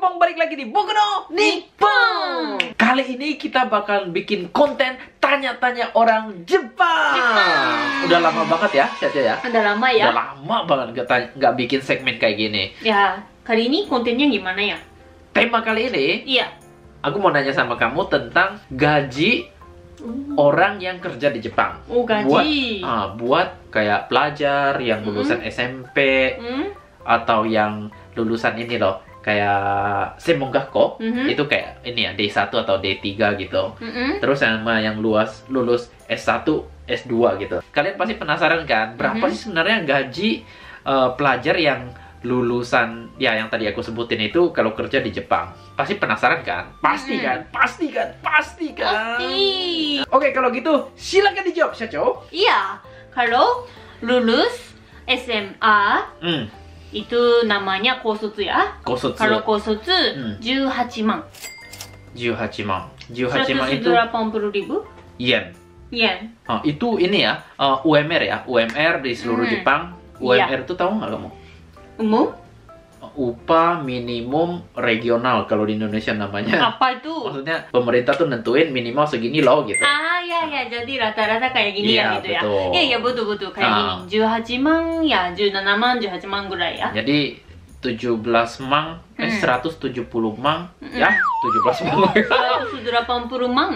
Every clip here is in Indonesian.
Kupang balik lagi di Boku no Nippon. Kali ini kita bakal bikin konten tanya-tanya orang Jepang. Jepang. Udah lama banget ya, Caca ya. Udah lama ya? Udah lama banget nggak tanya- nggak bikin segmen kayak gini. Ya, kali ini kontennya gimana ya? Tema kali ini, Iya. aku mau nanya sama kamu tentang gaji orang yang kerja di Jepang. Oh, Buat, gaji. ah, buat kayak pelajar yang lulusan SMP Hmm? atau yang lulusan ini loh, kayak Semongakko, Mhm. itu kayak ini ya D1 atau D3 gitu. Mm-mm. Terus sama yang luas lulus S1, S2 gitu. Kalian pasti penasaran kan, berapa Mhm. sih sebenarnya gaji eh, pelajar yang lulusan ya yang tadi aku sebutin itu kalau kerja di Jepang? Pasti penasaran kan? Pasti Mhm. kan? Pasti kan? Pasti kan? Pasti. Oke, kalau gitu silakan dijawab, Syacho. Iya. Kalau lulus SMA Hmm, itu namanya kosutsu ya. kosotsu. Kalau kosutsu Hmm. 18万. 18man. 18 man itu 180 ribu yen. yen. Oh, itu ini ya, eh, UMR ya, UMR di seluruh Hmm. Jepang. Iya. UMR itu tahu nggak kamu? Umum? Upah minimum regional kalau di Indonesia namanya. Apa itu? Maksudnya pemerintah tuh nentuin minimal segini loh gitu. Ah ya ya jadi rata-rata kayak gini Iya, ya gitu ya. betul. Iya iya betul betul kayak Ah. gini. 18 man ya 17 man 18 man gurai ya. Jadi 17 mang, eh Hmm. 170 mang, Mm-mm. ya 17 mang. 180 man.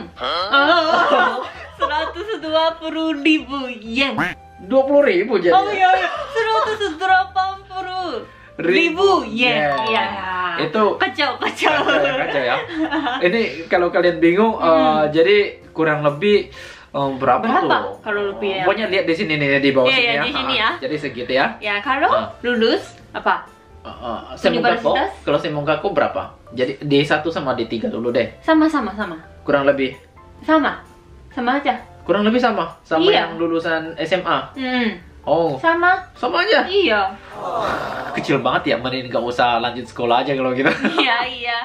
Oh, 120 ribu yen. 20 ribu jadi. Oh iya, iya. 180 ribu yen. Yen. Iya. Itu- kacau kacau. Kacau ya, kacau ya. Ini kalau kalian bingung, eh, jadi kurang lebih eh, berapa. Berapa tuh? kalau rupiah? Pokoknya lihat di sini nih di bawah Iya, sini iya, ya. di sini ya. Jadi segitu ya. Ya kalau Ah. lulus apa? Uh, uh, Universitas? kalau Semongkako berapa? Jadi D1 sama D3 dulu deh. Sama sama sama. Kurang lebih. Sama. Sama aja. Kurang lebih sama sama Iya. yang lulusan SMA. Hmm. Oh, Sama. sama aja. Iya. Kecil banget ya, mending nggak usah lanjut sekolah aja kalau gitu. Iya iya.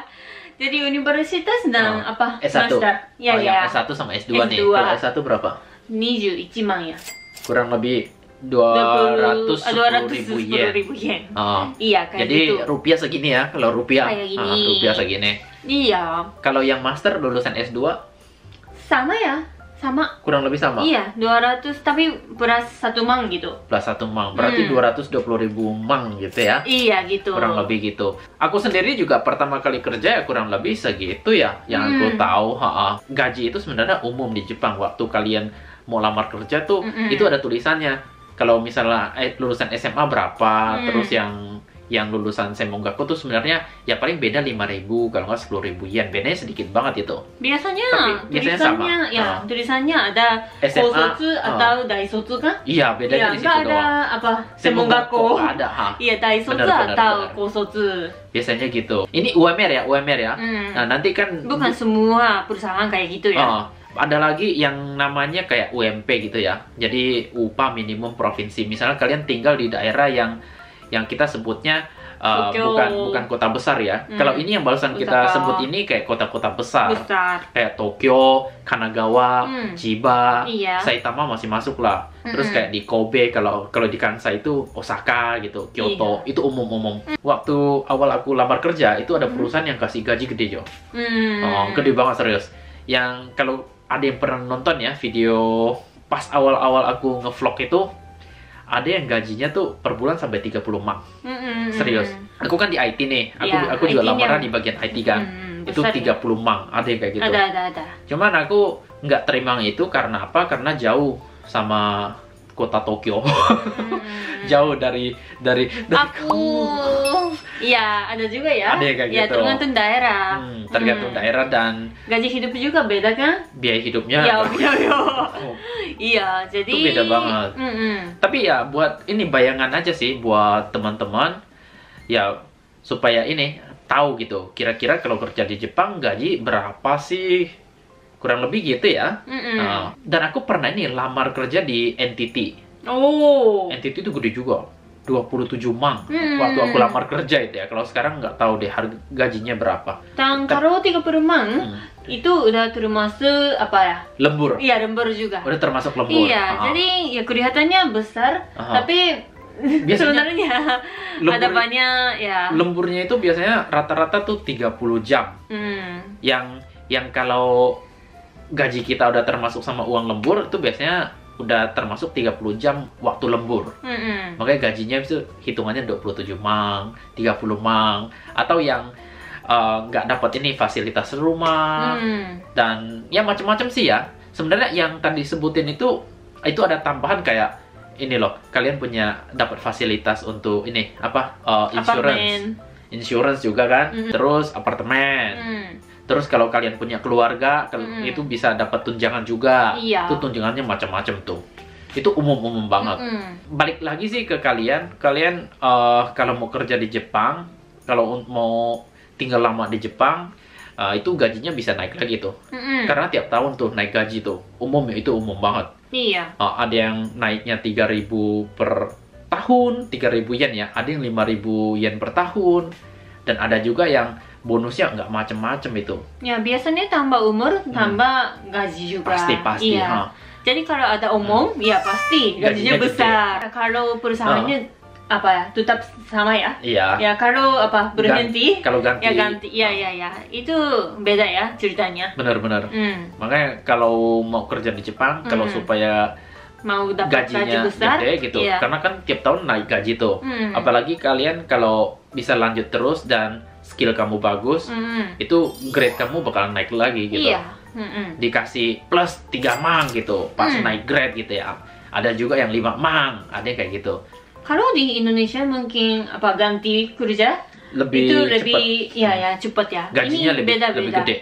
Jadi universitas dan Oh, apa? S1. Master. Iya oh, yang S1 sama S2, nih. S2. Kalau S1 berapa? 21万 ya. Kurang lebih 20 210 ribu yen. ribu yen. Oh. Iya kayak Jadi gitu. rupiah segini ya, kalau rupiah. Kayak gini. ah, rupiah segini. Iya. Kalau yang master lulusan S2 Sama ya. Sama. kurang lebih sama. Iya, 200 tapi plus 1 mang gitu. Plus satu mang, berarti Hmm. 220 ribu mang gitu ya. Iya gitu. kurang lebih gitu. Aku sendiri juga pertama kali kerja ya kurang lebih segitu ya. Yang aku Hmm. tahu, ha-ha. gaji itu sebenarnya umum di Jepang. Waktu kalian mau lamar kerja tuh, Mm-mm. itu ada tulisannya. Kalau misalnya eh, lulusan SMA berapa, Hmm. terus yang yang lulusan Semonggaku tuh sebenarnya ya paling beda 5.000 kalau nggak 10.000 yen. Bedanya sedikit banget itu. Biasanya, Tapi biasanya tulisannya sama. ya, Ah. tulisannya ada SMA, kosotsu ah. atau daisotsu kan? Iya, bedanya Iya, di situ ada doang. apa Semonggaku ada, ha. Iya, daisotsu atau kosotsu. Biasanya gitu. Ini UMR ya, UMR ya. Hmm. Nah, nanti kan Bukan semua perusahaan kayak gitu ya. Oh, ada lagi yang namanya kayak UMP gitu ya. Jadi upah minimum provinsi. Misalnya kalian tinggal di daerah yang yang kita sebutnya uh, bukan bukan kota besar ya. Hmm. Kalau ini yang barusan kita sebut ini kayak kota-kota besar. Besar. Kayak Tokyo, Kanagawa, Hmm. Chiba, Iya. Saitama masih masuk lah. Terus Mm-mm. kayak di Kobe kalau kalau di Kansai itu Osaka gitu, Kyoto itu umum-umum. Waktu awal aku lamar kerja itu ada perusahaan yang kasih gaji gede jo. Hmm. Oh, gede banget serius. Yang kalau ada yang pernah nonton ya video pas awal-awal aku ngevlog itu ada yang gajinya tuh per bulan sampai 30 mang. Hmm, hmm, Serius. Aku kan di IT nih. Aku Iya, aku juga lamaran di bagian IT kan. Hmm, itu besar ya. 30 mang, ada yang kayak gitu. Ada ada ada. Cuman aku nggak terima itu karena apa? Karena jauh sama kota Tokyo. Hmm. jauh dari dari, dari Aku Iya, ada juga ya. Ada yang kayak ya, gitu. tergantung daerah. Hmm, tergantung Hmm. daerah dan Gaji hidup juga beda kan? biaya hidupnya. Iya, iya, iya. Oh, Iya, jadi Itu beda banget. Mm-mm. Tapi ya buat ini bayangan aja sih buat teman-teman ya supaya ini tahu gitu kira-kira kalau kerja di Jepang gaji berapa sih kurang lebih gitu ya. Mm-mm. Nah, dan aku pernah ini lamar kerja di NTT. Oh. NTT itu gede juga. 27 mang Hmm. waktu aku lamar kerja itu ya. Kalau sekarang nggak tahu deh harga gajinya berapa. Dan kalau 30 mang Hmm. itu udah termasuk apa ya? Lembur. Iya, lembur juga. Udah termasuk lembur. Iya, Ah. jadi ya kelihatannya besar, Aha. tapi biasanya sebenarnya lembur- ada banyak ya lemburnya itu biasanya rata-rata tuh 30 jam. hmm. Yang yang kalau gaji kita udah termasuk sama uang lembur itu biasanya udah termasuk 30 jam waktu lembur. Mm-mm. Makanya gajinya itu hitungannya 27 mang, 30 mang atau yang eh, nggak dapat ini fasilitas rumah Hmm. dan ya macam-macam sih ya. Sebenarnya yang tadi sebutin itu itu ada tambahan kayak ini loh, kalian punya dapat fasilitas untuk ini apa eh, insurance, Apartemen. insurance juga kan, Mhm. terus apartemen, Hmm. Terus kalau kalian punya keluarga kel- Mhm. itu bisa dapat tunjangan juga, Iya. itu tunjangannya macam-macam tuh, itu umum-umum banget. Mm-mm. Balik lagi sih ke kalian, kalian eh, kalau mau kerja di Jepang, kalau mau tinggal lama di Jepang, eh, itu gajinya bisa naik lagi tuh. Mm-mm. Karena tiap tahun tuh naik gaji tuh. Umum itu umum banget. Iya. Uh, ada yang naiknya 3000 per tahun, 3000 yen ya. Ada yang 5000 yen per tahun. Dan ada juga yang bonusnya nggak macem-macem itu. Ya biasanya tambah umur tambah gaji juga. Pasti pasti. Iya. ha. Jadi kalau ada umum, ya pasti Gajinya gajinya, gede. besar. Kalau perusahaannya apa ya, tetap sama ya. Iya. Ya kalau apa berhenti, Kalau ganti. ya ganti. Ya ya ya, itu beda ya ceritanya. Bener-bener. Hmm. Makanya kalau mau kerja di Jepang, kalau Hmm. supaya Mau dapat gaji gajinya besar, gede gitu. Iya. Karena kan tiap tahun naik gaji tuh. Hmm. Apalagi kalian kalau bisa lanjut terus dan skill kamu bagus, Hmm. itu grade kamu bakalan naik lagi gitu. Iya. Hmm. Dikasih plus 3 mang gitu pas Hmm. naik grade gitu ya. Ada juga yang 5 mang, ada yang kayak gitu. Kalau di Indonesia mungkin apa ganti kerja Lebih itu lebih ya ya cepat ya. gajinya Ini lebih beda lebih beda. gede.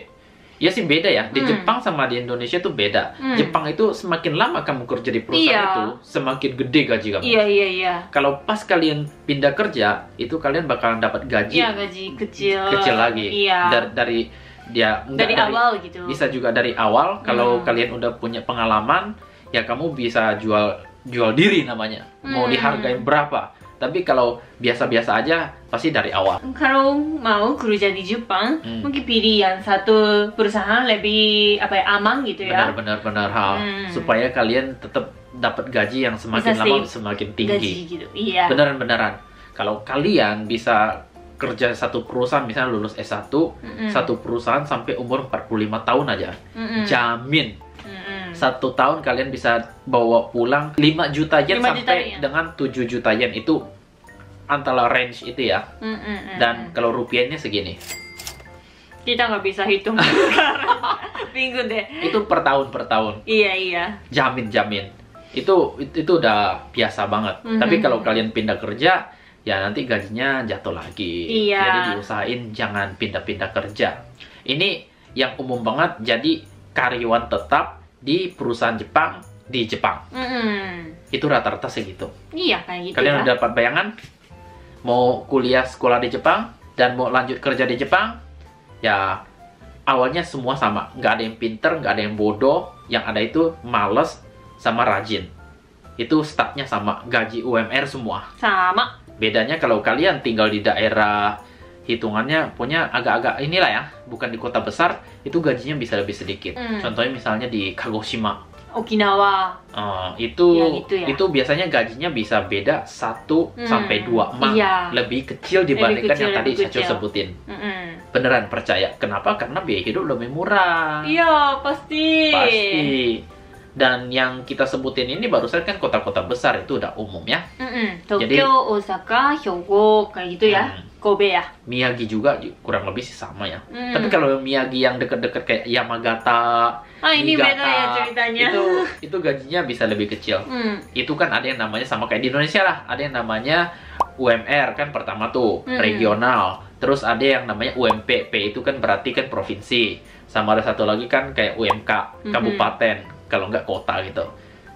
Ya sih beda ya. Di Hmm. Jepang sama di Indonesia tuh beda. Hmm. Jepang itu semakin lama kamu kerja di perusahaan Iya. itu, semakin gede gaji kamu. Iya iya iya. Kalau pas kalian pindah kerja, itu kalian bakalan dapat gaji Iya gaji kecil. kecil lagi. Iya. Dari, dari dia enggak dari, awal gitu. bisa juga dari awal kalau Hmm. kalian udah punya pengalaman ya kamu bisa jual jual diri namanya mau Hmm. dihargai berapa tapi kalau biasa-biasa aja pasti dari awal Kalau mau kerja di Jepang, Hmm. mungkin pilih yang satu perusahaan lebih apa ya aman gitu ya. benar-benar benar hal Hmm. supaya kalian tetap dapat gaji yang semakin Bisa lama semakin Gaji tinggi gitu. Iya. beneran beneran kalau kalian bisa kerja satu perusahaan misalnya lulus S1 Mm-mm. satu perusahaan sampai umur 45 tahun aja Mm-mm. jamin Mm-mm. Satu tahun kalian bisa bawa pulang 5 juta yen 5 juta sampai yen. dengan 7 juta yen itu antara range itu ya Mm-mm. dan kalau rupiahnya segini kita nggak bisa hitung sekarang. Bingung deh. itu per tahun per tahun Iya iya. jamin jamin itu itu, itu udah biasa banget Mhm. tapi kalau kalian pindah kerja ya nanti gajinya jatuh lagi Iya. jadi diusahain jangan pindah-pindah kerja ini yang umum banget jadi karyawan tetap di perusahaan Jepang di Jepang Mm-mm. itu rata-rata segitu Iya kayak gitu Kalian ya. udah dapat bayangan mau kuliah sekolah di Jepang dan mau lanjut kerja di Jepang? Ya awalnya semua sama, nggak ada yang pinter, nggak ada yang bodoh, yang ada itu males sama rajin. Itu startnya sama, gaji UMR semua. Sama. Bedanya kalau kalian tinggal di daerah hitungannya punya agak-agak inilah ya, bukan di kota besar, itu gajinya bisa lebih sedikit. Hmm. Contohnya misalnya di Kagoshima, Okinawa. Uh, itu Ya, gitu ya. itu biasanya gajinya bisa beda 1 Hmm, sampai 2 mang iya. lebih kecil dibandingkan kecil, yang tadi lebih Sacho kecil. sebutin Mm-mm. beneran percaya kenapa karena biaya hidup lebih murah Iya pasti. pasti dan yang kita sebutin ini barusan kan kota-kota besar itu udah umum ya Mm-mm. Jadi- Tokyo, Osaka, Hyogo kayak gitu ya. Hmm. Kobe ya. Miyagi juga kurang lebih sih sama ya Hmm. tapi kalau Miyagi yang deket-deket kayak Yamagata Ah ini Niigata, beda ya ceritanya. itu itu gajinya bisa lebih kecil Hmm. itu kan ada yang namanya sama kayak di Indonesia lah ada yang namanya UMR kan pertama tuh Mm-mm. regional terus ada yang namanya UMP P itu kan berarti kan provinsi sama ada satu lagi kan kayak UMK Mm-mm. kabupaten kalau nggak kota gitu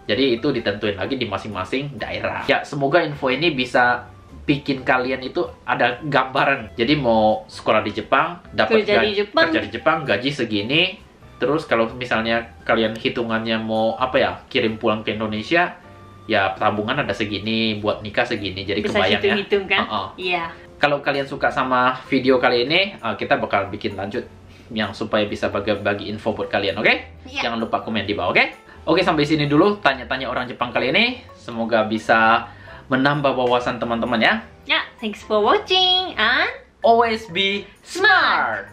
jadi itu ditentuin lagi di masing-masing daerah ya semoga info ini bisa bikin kalian itu ada gambaran jadi mau sekolah di Jepang dapat Kerja di gaji- Jepang. kerja di Jepang gaji segini terus kalau misalnya kalian hitungannya mau apa ya kirim pulang ke Indonesia ya tabungan ada segini buat nikah segini jadi Bisa kebayang ya hitung-hitung kan? Uh-uh. Iya. kalau kalian suka sama video kali ini uh, kita bakal bikin lanjut yang supaya bisa bagi-bagi info buat kalian oke Iya. jangan lupa komen di bawah oke oke sampai sini dulu tanya-tanya orang Jepang kali ini semoga bisa menambah wawasan teman-teman ya. Ya, thanks for watching and Always be smart.